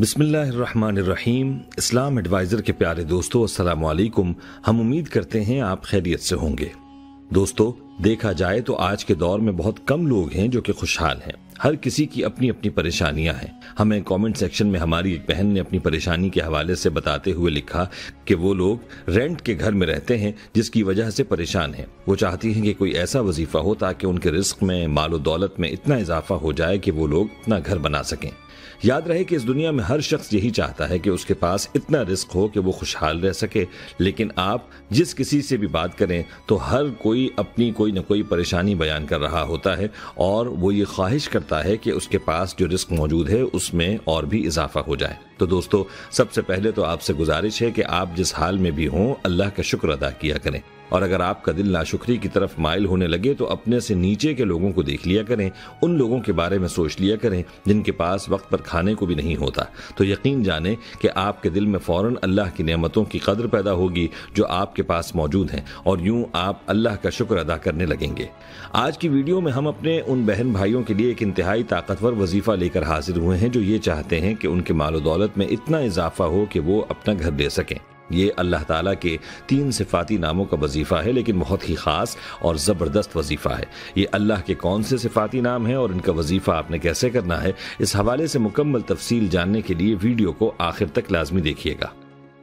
बिस्मिल्लाहिर्रहमानिर्रहीम। इस्लाम एडवाइजर के प्यारे दोस्तों अस्सलाम हम उम्मीद करते हैं आप खैरियत से होंगे। दोस्तों देखा जाए तो आज के दौर में बहुत कम लोग हैं जो कि खुशहाल हैं। हर किसी की अपनी अपनी परेशानियाँ हैं। हमें कमेंट सेक्शन में हमारी एक बहन ने अपनी परेशानी के हवाले से बताते हुए लिखा कि वो लोग रेंट के घर में रहते हैं, जिसकी वजह से परेशान हैं। वो चाहती हैं कि कोई ऐसा वजीफा हो ताकि उनके रिस्क में, मालो दौलत में इतना इजाफा हो जाए कि वो लोग अपना घर बना सकें। याद रहे कि इस दुनिया में हर शख्स यही चाहता है कि उसके पास इतना रिस्क हो कि वो खुशहाल रह सके, लेकिन आप जिस किसी से भी बात करें तो हर कोई अपनी कोई ना कोई परेशानी बयान कर रहा होता है और वो ये ख्वाहिश करता है कि उसके पास जो रिस्क मौजूद है, उसमें और भी इजाफा हो जाए। तो दोस्तों, सबसे पहले तो आपसे गुजारिश है कि आप जिस हाल में भी हों, अल्लाह का शुक्र अदा किया करें। और अगर आपका दिल नाशुक्री की तरफ़ माइल होने लगे तो अपने से नीचे के लोगों को देख लिया करें। उन लोगों के बारे में सोच लिया करें, जिनके पास वक्त पर खाने को भी नहीं होता। तो यकीन जाने कि आपके दिल में फ़ौरन अल्लाह की नेमतों की कदर पैदा होगी, जो आपके पास मौजूद हैं, और यूँ आप अल्लाह का शुक्र अदा करने लगेंगे। आज की वीडियो में हम अपने उन बहन भाइयों के लिए एक इंतहाई ताकतवर वजीफा लेकर हाजिर हुए हैं, जो ये चाहते हैं कि उनके मालो दौलत में इतना इजाफा हो कि वो अपना घर दे सकें। ये अल्लाह ताला के तीन सिफाती नामों का वजीफ़ा है, लेकिन बहुत ही ख़ास और ज़बरदस्त वजीफ़ा है। ये अल्लाह के कौन से सिफाती नाम है और इनका वजीफ़ा आपने कैसे करना है, इस हवाले से मुकम्मल तफसील जानने के लिए वीडियो को आखिर तक लाजमी देखिएगा।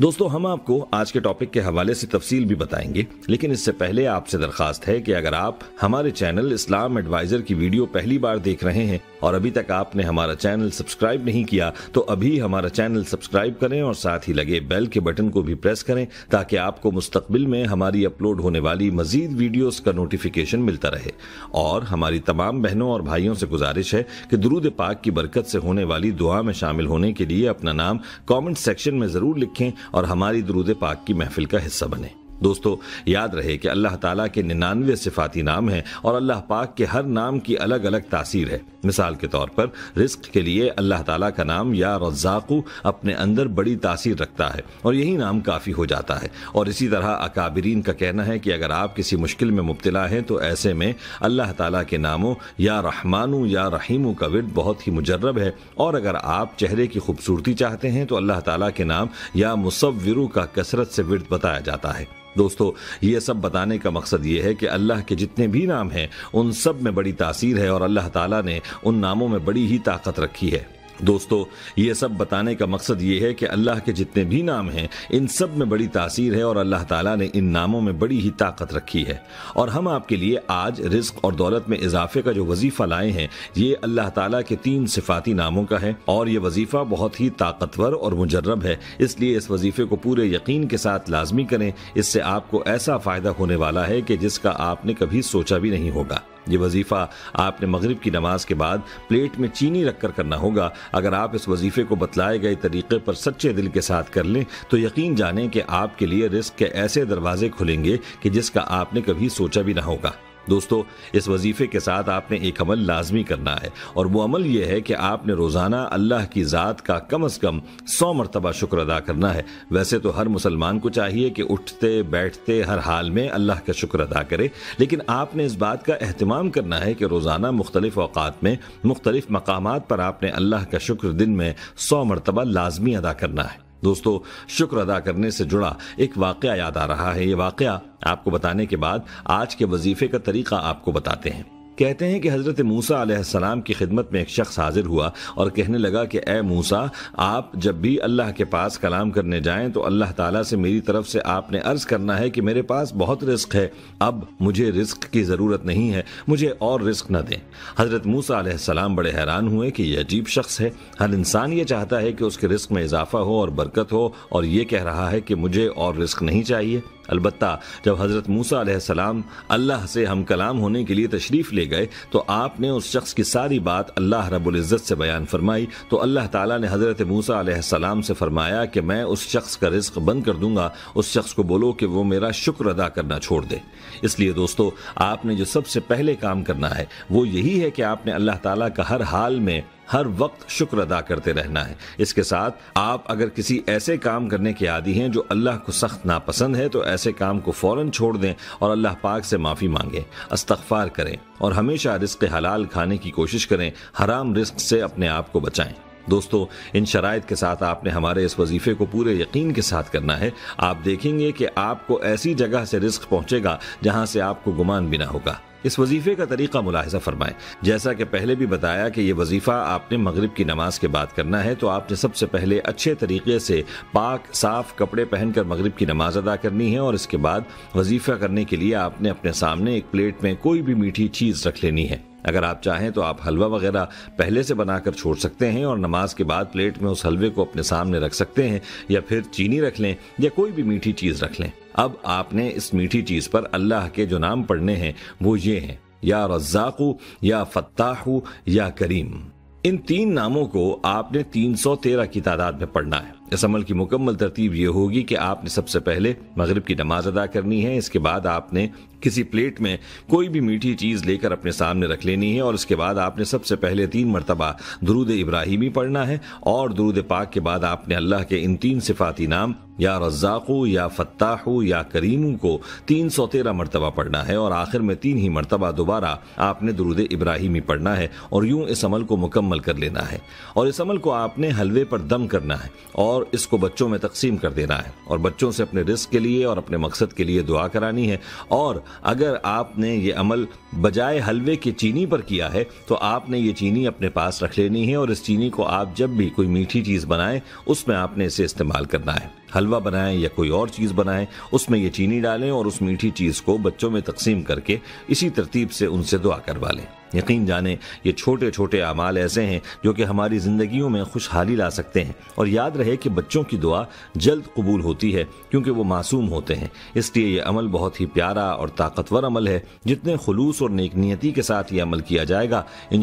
दोस्तों, हम आपको आज के टॉपिक के हवाले से तफसील भी बताएँगे, लेकिन इससे पहले आपसे दरखास्त है कि अगर आप हमारे चैनल इस्लाम एडवाइजर की वीडियो पहली बार देख रहे हैं और अभी तक आपने हमारा चैनल सब्सक्राइब नहीं किया तो अभी हमारा चैनल सब्सक्राइब करें और साथ ही लगे बेल के बटन को भी प्रेस करें ताकि आपको मुस्तबिल में हमारी अपलोड होने वाली मजीद वीडियोस का नोटिफिकेशन मिलता रहे। और हमारी तमाम बहनों और भाइयों से गुजारिश है कि दरूद पाक की बरकत से होने वाली दुआ में शामिल होने के लिए अपना नाम कॉमेंट सेक्शन में ज़रूर लिखें और हमारी दरूद पाक की महफिल का हिस्सा बने। दोस्तों, याद रहे कि अल्लाह ताला के निन्यानवे सिफाती नाम हैं और अल्लाह पाक के हर नाम की अलग अलग तासीर है। मिसाल के तौर पर रिस्क के लिए अल्लाह ताला का नाम या रज्जाकू अपने अंदर बड़ी तासीर रखता है और यही नाम काफ़ी हो जाता है। और इसी तरह अकाबरीन का कहना है कि अगर आप किसी मुश्किल में मुबतला हैं तो ऐसे में अल्लाह ताला के नामों या रहमानू या रहीमू का विरद बहुत ही मुजर्रब है। और अगर आप चेहरे की खूबसूरती चाहते हैं तो अल्लाह ताला के नाम या मुसविरू का कसरत से विरद बताया जाता है। दोस्तों, ये सब बताने का मकसद ये है कि अल्लाह के जितने भी नाम हैं, उन सब में बड़ी तासीर है और अल्लाह ताला ने उन नामों में बड़ी ही ताकत रखी है। दोस्तों, ये सब बताने का मकसद ये है कि अल्लाह के जितने भी नाम हैं, इन सब में बड़ी तासीर है और अल्लाह ताला ने इन नामों में बड़ी ही ताकत रखी है। और हम आपके लिए आज रिस्क और दौलत में इजाफे का जो वजीफा लाए हैं, ये अल्लाह ताला के तीन सिफाती नामों का है और ये वजीफा बहुत ही ताकतवर और मुजर्रब है। इसलिए इस वजीफे को पूरे यकीन के साथ लाजमी करें। इससे आपको ऐसा फ़ायदा होने वाला है कि जिसका आपने कभी सोचा भी नहीं होगा। ये वजीफा आपने मगरिब की नमाज़ के बाद प्लेट में चीनी रखकर करना होगा। अगर आप इस वजीफे को बतलाए गए तरीके पर सच्चे दिल के साथ कर लें तो यकीन जानें कि आपके लिए रिस्क के ऐसे दरवाजे खुलेंगे कि जिसका आपने कभी सोचा भी ना होगा। दोस्तों, इस वजीफे के साथ आपने एक अमल लाजमी करना है और वो अमल ये है कि आपने रोज़ाना अल्लाह की ज़ात का कम अज़ कम सौ मरतबा शुक्र अदा करना है। वैसे तो हर मुसलमान को चाहिए कि उठते, बैठते, हर हाल में अल्लाह का शुक्र अदा करे, लेकिन आपने इस बात का अहतमाम करना है कि रोज़ाना मुख्तलिफ़ अवकात में, मुख्तलिफ़ मकाम पर आपने अल्लाह का शुक्र दिन में सौ मरतबा लाजमी अदा करना है। दोस्तों, शुक्र अदा करने से जुड़ा एक वाक़ याद आ रहा है। ये वाक़ आपको बताने के बाद आज के वजीफे का तरीका आपको बताते हैं। कहते हैं कि हज़रत मूसा सलाम की खिदमत में एक शख्स हाजिर हुआ और कहने लगा कि, ए मूसा, आप जब भी अल्लाह के पास कलाम करने जाएँ तो अल्लाह ताला से मेरी तरफ़ से आपने अर्ज़ करना है कि मेरे पास बहुत रिस्क है। अब मुझे रिस्क की ज़रूरत नहीं है, मुझे और रिस्क न दें। हज़रत मूसा सलाम बड़े हैरान हुए कि यह अजीब शख्स है। हर इंसान ये चाहता है कि उसके रिस्क में इजाफा हो और बरकत हो, और ये कह रहा है कि मुझे और रिस्क नहीं चाहिए। अलबत्ता, जब हज़रत मूसा सलाम अल्लाह से हम कलाम होने के लिए तशरीफ़ ले गए तो आपने उस शख्स की सारी बात अल्लाह रबुल्ज़त से बयान फरमाई। तो अल्लाह ताला ने हज़रत मूसा सलाम से फरमाया कि मैं उस शख्स का रिस्क बंद कर दूँगा। उस शख्स को बोलो कि वो मेरा शुक्र अदा करना छोड़ दे। इसलिए दोस्तों, आपने जो सबसे पहले काम करना है, वो यही है कि आपने अल्लाह ताला का हर हाल में हर वक्त शुक्र अदा करते रहना है। इसके साथ आप अगर किसी ऐसे काम करने के आदि हैं जो अल्लाह को सख्त नापसंद है तो ऐसे काम को फ़ौरन छोड़ दें और अल्लाह पाक से माफ़ी मांगें, अस्तगफार करें और हमेशा रिस्क हलाल खाने की कोशिश करें, हराम रिस्क से अपने आप को बचाएँ। दोस्तों, इन शराइत के साथ आपने हमारे इस वजीफे को पूरे यकीन के साथ करना है। आप देखेंगे कि आपको ऐसी जगह से रिस्क पहुंचेगा जहाँ से आपको गुमान भी ना होगा। इस वजीफे का तरीका मुलाहजा फरमाएँ। जैसा कि पहले भी बताया कि यह वजीफा आपने मगरब की नमाज़ के बाद करना है तो आपने सबसे पहले अच्छे तरीके से पाक, साफ़ कपड़े पहनकर मगरब की नमाज़ अदा करनी है और इसके बाद वजीफा करने के लिए आपने अपने सामने एक प्लेट में कोई भी मीठी चीज़ रख लेनी है। अगर आप चाहें तो आप हलवा वगैरह पहले से बनाकर छोड़ सकते हैं और नमाज़ के बाद प्लेट में उस हलवे को अपने सामने रख सकते हैं या फिर चीनी रख लें या कोई भी मीठी चीज़ रख लें। अब आपने इस मीठी चीज़ पर अल्लाह के जो नाम पढ़ने हैं, वो ये हैं, या रज्जाकू या फत्ताहू, या करीम। इन तीन नामों को आपने 313 की तादाद में पढ़ना है। इस अमल की मुकम्मल तरतीब ये होगी कि आपने सबसे पहले मगरब की नमाज़ अदा करनी है, इसके बाद आपने किसी प्लेट में कोई भी मीठी चीज़ लेकर अपने सामने रख लेनी है और उसके बाद आपने सबसे पहले तीन मरतबा दरूद इब्राहिमी पढ़ना है और दरूद पाक के बाद आपने अल्लाह के इन तीन सिफाती नाम, या रज्जाकू या फत्ताहू, या करीमू को तीन सौ तेरह मरतबा पढ़ना है और आखिर में तीन ही मरतबा दोबारा आपने दरूद इब्राहिमी पढ़ना है और यूँ इस अमल को मुकम्मल कर लेना है। और इस अमल को आपने हलवे पर दम करना है और इसको बच्चों में तकसीम कर देना है और बच्चों से अपने रिस्क के लिए और अपने मकसद के लिए दुआ करानी है। और अगर आपने ये अमल बजाय हलवे की चीनी पर किया है तो आपने ये चीनी अपने पास रख लेनी है और इस चीनी को आप जब भी कोई मीठी चीज़ बनाएँ, उसमें आपने इसे इस्तेमाल करना है। हलवा बनाएँ या कोई और चीज़ बनाएँ, उसमें ये चीनी डालें और उस मीठी चीज़ को बच्चों में तकसीम करके इसी तरतीब से उनसे दुआ करवा लें। यकीन जाने, ये छोटे छोटे अमाल ऐसे हैं जो कि हमारी जिंदगियों में खुशहाली ला सकते हैं। और याद रहे कि बच्चों की दुआ जल्द कबूल होती है, क्योंकि वो मासूम होते हैं। इसलिए ये अमल बहुत ही प्यारा और ताकतवर अमल है। जितने खलूस और नेकनीयती के साथ ये अमल किया जाएगा इन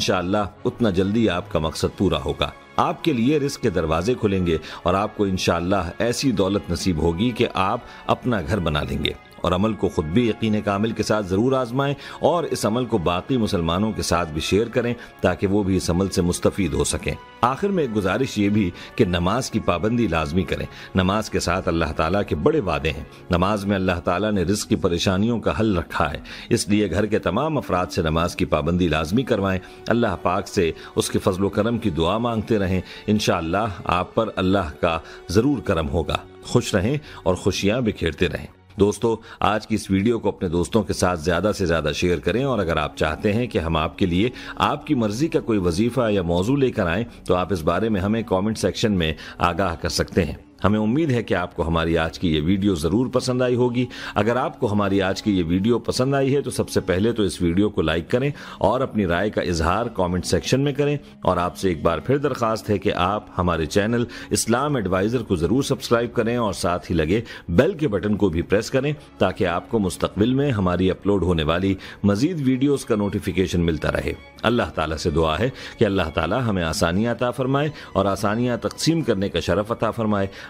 उतना जल्दी आपका मकसद पूरा होगा। आपके लिए रिस्क के दरवाजे खुलेंगे और आपको इंशाला ऐसी दौलत नसीब होगी कि आप अपना घर बना लेंगे। और अमल को खुद भी यकीन कामिल के साथ ज़रूर आजमाएँ और इस अमल को बाकी मुसलमानों के साथ भी शेयर करें ताकि वो भी इस अमल से मुस्तफ़ हो सकें। आखिर में एक गुजारिश ये भी कि नमाज़ की पाबंदी लाजमी करें। नमाज़ के साथ अल्लाह ताला के बड़े वादे हैं। नमाज़ में अल्लाह ताला ने रिस्क की परेशानियों का हल रखा है। इसलिए घर के तमाम अफराद से नमाज़ की पाबंदी लाजमी करवाएँ। अल्लाह पाक से उसके फजलो करम की दुआ मांगते रहें। इन आप पर अल्लाह का ज़रूर करम होगा। खुश रहें और खुशियाँ बिखेरते रहें। दोस्तों, आज की इस वीडियो को अपने दोस्तों के साथ ज़्यादा से ज़्यादा शेयर करें और अगर आप चाहते हैं कि हम आपके लिए आपकी मर्ज़ी का कोई वजीफा या मौजू लेकर आए तो आप इस बारे में हमें कॉमेंट सेक्शन में आगाह कर सकते हैं। हमें उम्मीद है कि आपको हमारी आज की ये वीडियो ज़रूर पसंद आई होगी। अगर आपको हमारी आज की ये वीडियो पसंद आई है तो सबसे पहले तो इस वीडियो को लाइक करें और अपनी राय का इजहार कमेंट सेक्शन में करें और आपसे एक बार फिर दरखास्त है कि आप हमारे चैनल इस्लाम एडवाइजर को ज़रूर सब्सक्राइब करें और साथ ही लगे बेल के बटन को भी प्रेस करें ताकि आपको मुस्तकबिल में हमारी अपलोड होने वाली मजीद वीडियोज़ का नोटिफिकेशन मिलता रहे। अल्लाह ताला से दुआ है कि अल्लाह ताला हमें आसानियाँ अता फरमाए और आसानियाँ तकसीम करने का शरफ अता फरमाए।